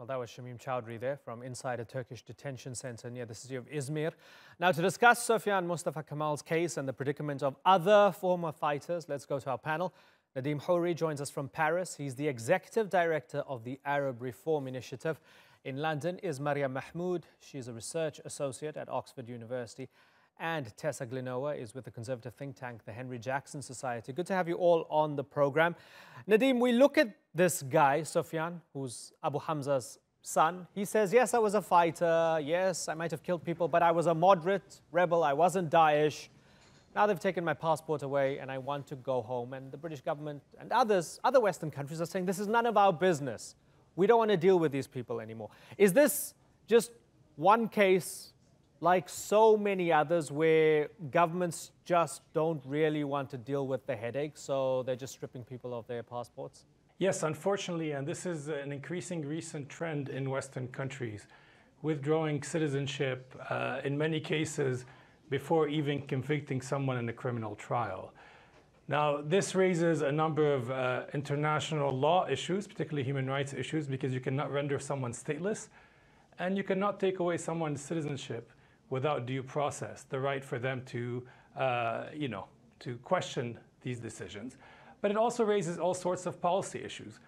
Well, that was Shamim Chowdhury there from inside a Turkish detention center near the city of Izmir. Now, to discuss Sufean Mostafa Kamal's case and the predicament of other former fighters, let's go to our panel. Nadim Houry joins us from Paris. He's the executive director of the Arab Reform Initiative. In London is Maryyum Mehmood. She's a research associate at Oxford University. And Tessa Glinoer is with the conservative think tank, the Henry Jackson Society. Good to have you all on the program. Nadim, we look at this guy, Sufean, who's Abu Hamza's son. He says, Yes, I was a fighter. Yes, I might have killed people, but I was a moderate rebel. I wasn't Daesh. Now they've taken my passport away and I want to go home. And the British government and others, other Western countries are saying, This is none of our business. We don't want to deal with these people anymore. Is this just one case like so many others where governments just don't really want to deal with the headache, so they're just stripping people of their passports? Yes, unfortunately, and this is an increasing recent trend in Western countries, withdrawing citizenship uh, in many cases before even convicting someone in a criminal trial. Now, this raises a number of uh, international law issues, particularly human rights issues, because you cannot render someone stateless and you cannot take away someone's citizenship without due process, the right for them to, uh, you know, to question these decisions. But it also raises all sorts of policy issues.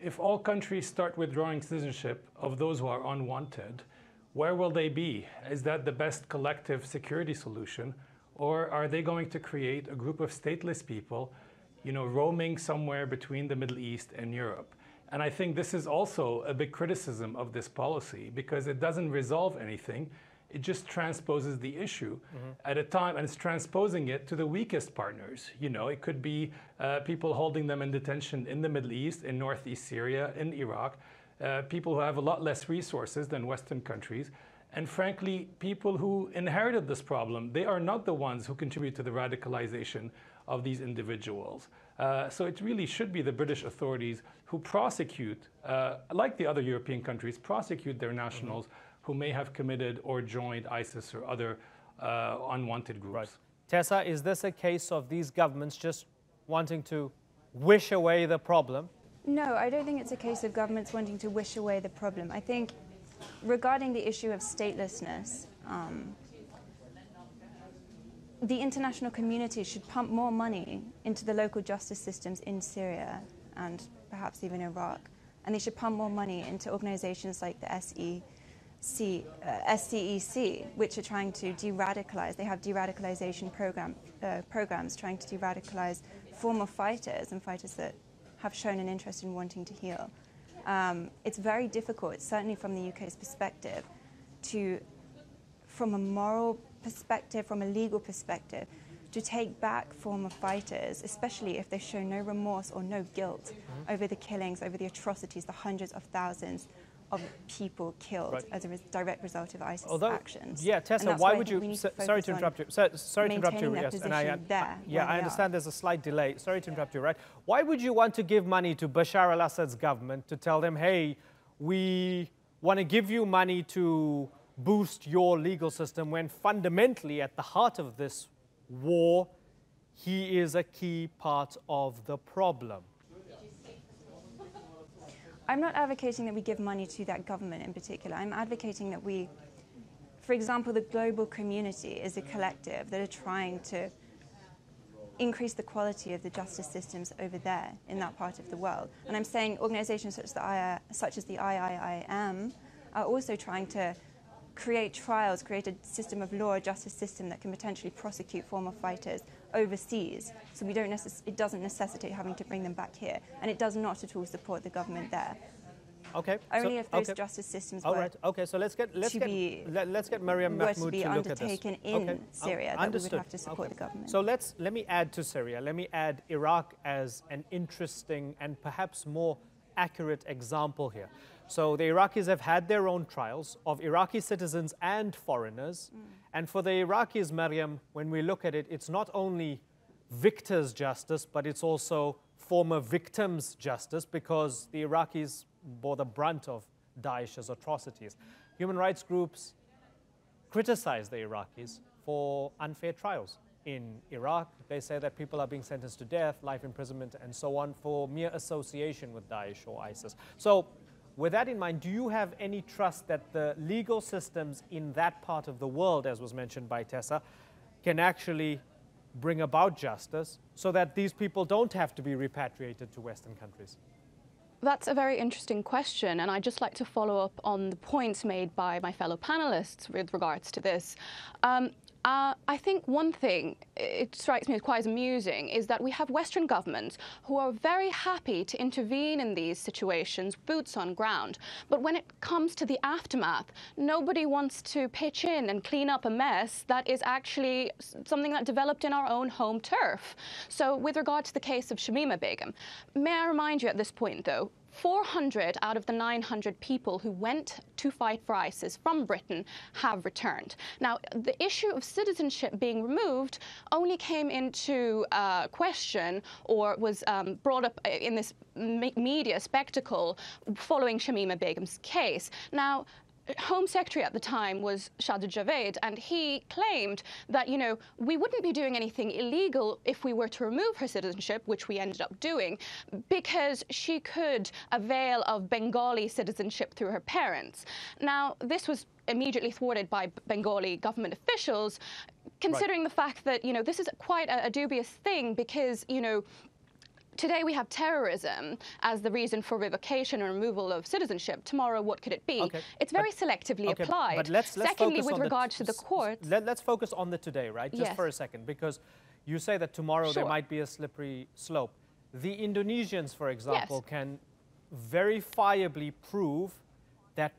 If all countries start withdrawing citizenship of those who are unwanted, where will they be? Is that the best collective security solution? Or are they going to create a group of stateless people, you know, roaming somewhere between the Middle East and Europe? And I think this is also a big criticism of this policy because it doesn't resolve anything it just transposes the issue mm-hmm. at a time, and it's transposing it to the weakest partners. You know, it could be uh, people holding them in detention in the Middle East, in northeast Syria, in Iraq, uh, people who have a lot less resources than Western countries. And frankly, people who inherited this problem, they are not the ones who contribute to the radicalization of these individuals. Uh, so it really should be the British authorities who prosecute, uh, like the other European countries, prosecute their nationals. Mm-hmm who may have committed or joined ISIS or other uh, unwanted groups. Right. Tessa, is this a case of these governments just wanting to wish away the problem? No, I don't think it's a case of governments wanting to wish away the problem. I think regarding the issue of statelessness, um, the international community should pump more money into the local justice systems in Syria and perhaps even Iraq. And they should pump more money into organizations like the SE C, uh, SCEC, which are trying to de-radicalize. They have de-radicalization program, uh, programs trying to de-radicalize former fighters and fighters that have shown an interest in wanting to heal. Um, it's very difficult, certainly from the UK's perspective, to, from a moral perspective, from a legal perspective, to take back former fighters, especially if they show no remorse or no guilt mm-hmm. over the killings, over the atrocities, the hundreds of thousands of people killed right. as a direct result of ISIS Although, actions. Yeah, Tessa, why, would you? So, sorry to interrupt you. So, sorry to interrupt you. Yes, and I, there yeah, I understand are. there's a slight delay. Sorry to interrupt you. Right? Why would you want to give money to Bashar al-Assad's government to tell them, hey, we want to give you money to boost your legal system when fundamentally at the heart of this war, he is a key part of the problem? I'm not advocating that we give money to that government in particular. I'm advocating that we, for example, the global community is a collective that are trying to increase the quality of the justice systems over there in that part of the world. And I'm saying organizations such as the, such as the IIIM are also trying to create trials, create a system of law, a justice system that can potentially prosecute former fighters overseas. So we don't necess- it doesn't necessitate having to bring them back here, and it does not at all support the government there. Okay. Only so, if those okay. justice systems all right. Okay. So let's get let's get let, us get Maryyum Mehmood to, be to look at this. undertaken in okay. Syria, that we would have to support okay. the government. So let's let me add to Syria. Let me add Iraq as an interesting and perhaps more accurate example here. So the Iraqis have had their own trials of Iraqi citizens and foreigners. Mm. And for the Iraqis, Maryyum, when we look at it, it's not only victors' justice, but it's also former victims' justice because the Iraqis bore the brunt of Daesh's atrocities. Human rights groups criticize the Iraqis for unfair trials. In Iraq, they say that people are being sentenced to death, life imprisonment, and so on for mere association with Daesh or ISIS. So with that in mind, do you have any trust that the legal systems in that part of the world, as was mentioned by Tessa, can actually bring about justice so that these people don't have to be repatriated to Western countries? That's a very interesting question, and I'd just like to follow up on the points made by my fellow panelists with regards to this. Um, uh, I think one thing it strikes me as quite amusing is that we have Western governments who are very happy to intervene in these situations, boots on ground. But when it comes to the aftermath, nobody wants to pitch in and clean up a mess that is actually something that developed in our own home turf. So, with regard to the case of Shamima Begum, may I remind you at this point, though, 400 out of the 900 people who went to fight for ISIS from Britain have returned. Now, the issue of citizenship being removed only came into uh, question or was um, brought up in this media spectacle following Shamima Begum's case. Now, Home Secretary at the time was Sajid Javid, and he claimed that, you know, we wouldn't be doing anything illegal if we were to remove her citizenship, which we ended up doing, because she could avail of Bengali citizenship through her parents. Now, this was immediately thwarted by Bengali government officials, considering right. the fact that, you know, this is quite a, a dubious thing because, you know, Today we have terrorism as the reason for revocation or removal of citizenship. Tomorrow, what could it be? Okay. It's very but, selectively okay, applied. But let's, let's Secondly, with regard the, to the court, let, us focus on the today, right? Just yes. for a second, because you say that tomorrow sure. there might be a slippery slope. The Indonesians, for example, yes. can verifiably prove that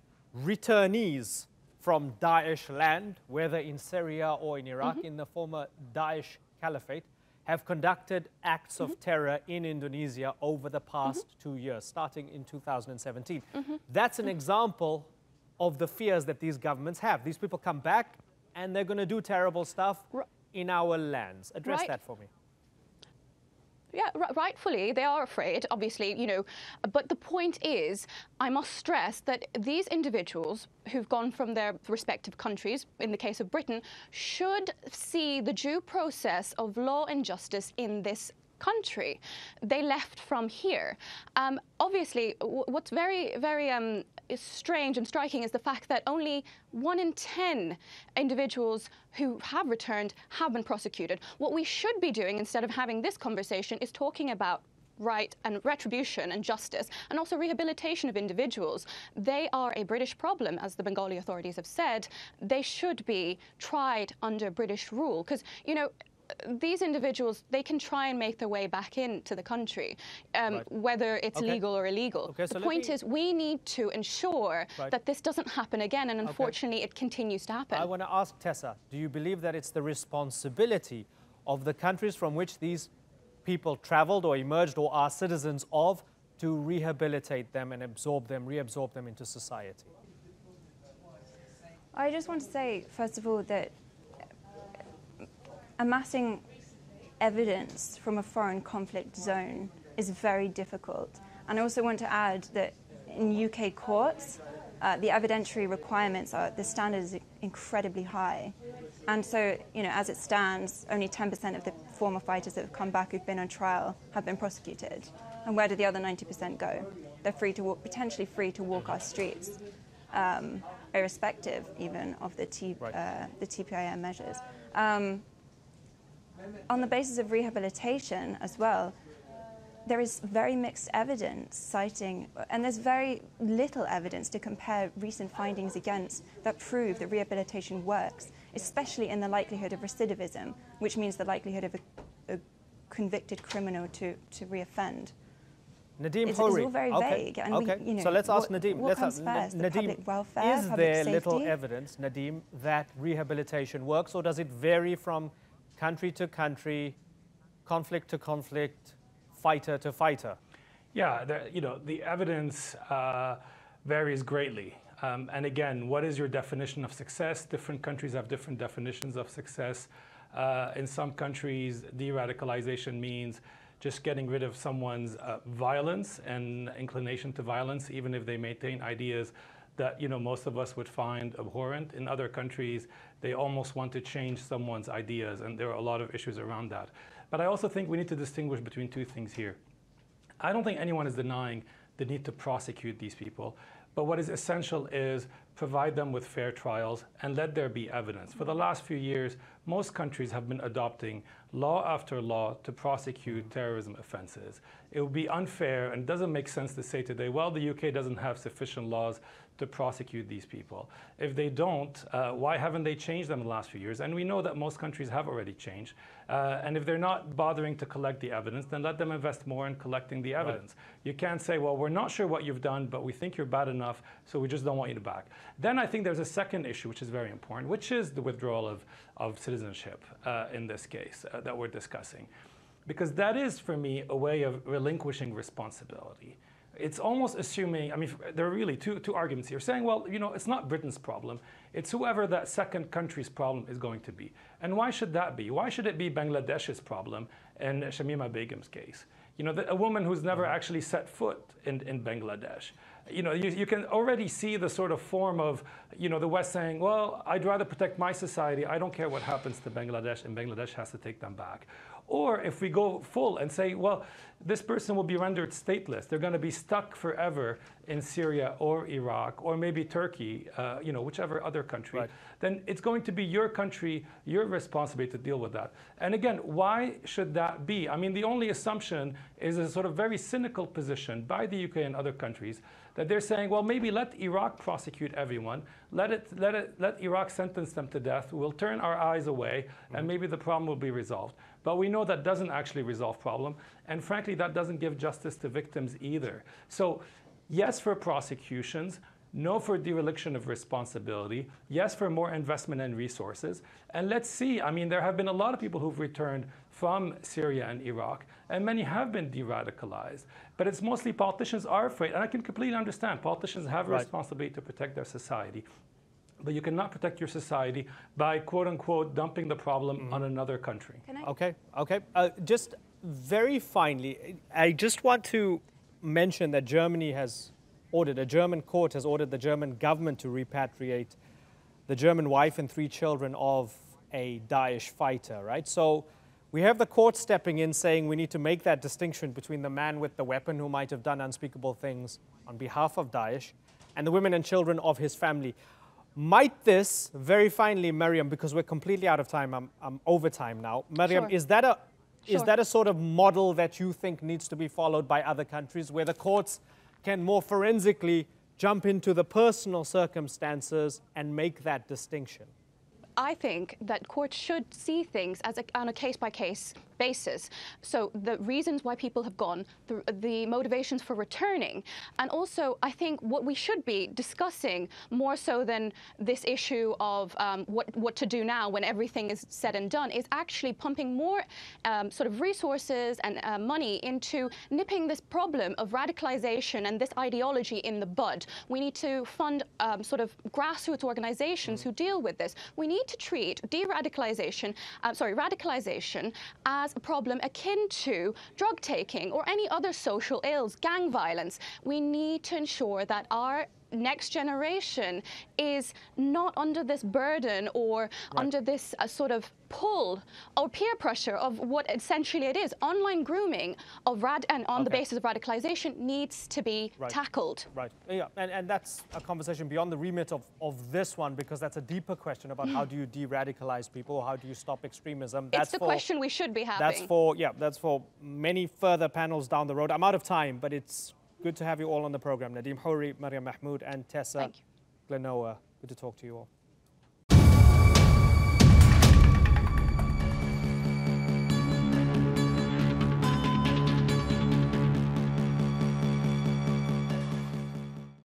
returnees from Daesh land, whether in Syria or in Iraq, mm -hmm. in the former Daesh caliphate, have conducted acts of mm-hmm. terror in Indonesia over the past mm -hmm. two years, starting in 2017. Mm -hmm. That's an example of the fears that these governments have. These people come back and they're going to do terrible stuff in our lands. Address right. that for me. Yeah, rightfully, they are afraid, obviously, you know. But the point is, I must stress that these individuals who've gone from their respective countries, in the case of Britain, should see the due process of law and justice in this country. They left from here. Um, obviously, what's very, very um, strange and striking is the fact that only one in 10 individuals who have returned have been prosecuted. What we should be doing instead of having this conversation is talking about right and retribution and justice and also rehabilitation of individuals. They are a British problem, as the Bengali authorities have said. They should be tried under British rule because, you know, these individuals, they can try and make their way back into the country, um, right. whether it's okay. legal or illegal. Okay, so the point me... is, we need to ensure right. that this doesn't happen again, and unfortunately, okay. it continues to happen. I want to ask Tessa, do you believe that it's the responsibility of the countries from which these people traveled or emerged or are citizens of to rehabilitate them and absorb them, reabsorb them into society? I just want to say, first of all, that amassing evidence from a foreign conflict zone is very difficult. And I also want to add that in UK courts, uh, the evidentiary requirements are the standard is incredibly high. And so, you know, as it stands, only 10% of the former fighters that have come back who've been on trial have been prosecuted. And where do the other 90% go? They're free to walk, potentially free to walk our streets, um, irrespective even of the, T, right. uh, the TPIM measures. Um, on the basis of rehabilitation as well, there is very mixed evidence citing, and there's very little evidence to compare recent findings against that prove that rehabilitation works, especially in the likelihood of recidivism, which means the likelihood of a, a convicted criminal to, to reoffend. Nadim it's, Houry. It's all very okay. vague. And okay. We, you know, so let's ask what, Nadim. What let's comes ask, first? Nadim, the public welfare, is public there safety? little evidence, Nadim, that rehabilitation works, or does it vary from country to country, conflict to conflict, fighter to fighter? Yeah, the, you know, the evidence uh, varies greatly. Um, and again, what is your definition of success? Different countries have different definitions of success. Uh, in some countries, de-radicalization means just getting rid of someone's uh, violence and inclination to violence, even if they maintain ideas that you know most of us would find abhorrent. In other countries, they almost want to change someone's ideas, and there are a lot of issues around that. But I also think we need to distinguish between two things here. I don't think anyone is denying the need to prosecute these people. But what is essential is provide them with fair trials and let there be evidence. For the last few years, most countries have been adopting law after law to prosecute terrorism offenses. It would be unfair and doesn't make sense to say today, well, the UK doesn't have sufficient laws to prosecute these people. If they don't, uh, why haven't they changed them in the last few years? And we know that most countries have already changed. Uh, and if they're not bothering to collect the evidence, then let them invest more in collecting the evidence. Right. You can't say, well, we're not sure what you've done, but we think you're bad enough, so we just don't want you to back. Then I think there's a second issue, which is very important, which is the withdrawal of, of citizenship uh, in this case uh, that we're discussing. Because that is, for me, a way of relinquishing responsibility it's almost assuming, I mean, there are really two, two arguments here, saying, well, you know, it's not Britain's problem. It's whoever that second country's problem is going to be. And why should that be? Why should it be Bangladesh's problem in Shamima Begum's case? You know, the, a woman who's never actually set foot in, in Bangladesh. You know, you, you can already see the sort of form of, you know, the West saying, well, I'd rather protect my society. I don't care what happens to Bangladesh, and Bangladesh has to take them back. Or if we go full and say, well, this person will be rendered stateless. They're going to be stuck forever in Syria or Iraq or maybe Turkey, uh, you know, whichever other country. Right. Then it's going to be your country, your responsibility to deal with that. And again, why should that be? I mean, the only assumption is a sort of very cynical position by the UK and other countries that they're saying, well, maybe let Iraq prosecute everyone, let it, let it, let Iraq sentence them to death. We'll turn our eyes away, mm-hmm. and maybe the problem will be resolved. But we know that doesn't actually resolve problem. And frankly, that doesn't give justice to victims either. So yes for prosecutions, no for dereliction of responsibility, yes for more investment and resources. And let's see, I mean, there have been a lot of people who've returned from Syria and Iraq, and many have been de-radicalized. But it's mostly politicians are afraid, and I can completely understand. Politicians have a right. responsibility to protect their society but you cannot protect your society by quote unquote dumping the problem mm-hmm. on another country. Okay, okay. Uh, just very finally, I just want to mention that Germany has ordered, a German court has ordered the German government to repatriate the German wife and three children of a Daesh fighter, right? So we have the court stepping in saying we need to make that distinction between the man with the weapon who might have done unspeakable things on behalf of Daesh and the women and children of his family. Might this, very finally, Maryyum, because we're completely out of time, I'm, I'm over time now. Maryyum, sure. is that a Sure. Is that a sort of model that you think needs to be followed by other countries where the courts can more forensically jump into the personal circumstances and make that distinction? I think that courts should see things as a, on a case-by-case basis. So the reasons why people have gone, the, the, motivations for returning, and also I think what we should be discussing more so than this issue of um, what, what to do now when everything is said and done is actually pumping more um, sort of resources and uh, money into nipping this problem of radicalization and this ideology in the bud. We need to fund um, sort of grassroots organizations mm. who deal with this. We need to treat de-radicalization, uh, sorry, radicalization as a problem akin to drug taking or any other social ills, gang violence. We need to ensure that our next generation is not under this burden or right. under this uh, sort of pull or peer pressure of what essentially it is. Online grooming of rad and on okay. the basis of radicalization needs to be right. tackled. Right. Yeah, and, and that's a conversation beyond the remit of, of this one because that's a deeper question about how do you de-radicalize people, how do you stop extremism. That's it's the for, question we should be having. That's for, yeah, that's for many further panels down the road. I'm out of time, but it's Good to have you all on the program. Nadim Houry, Maryyum Mehmood, and Tessa Glinoer. Good to talk to you all.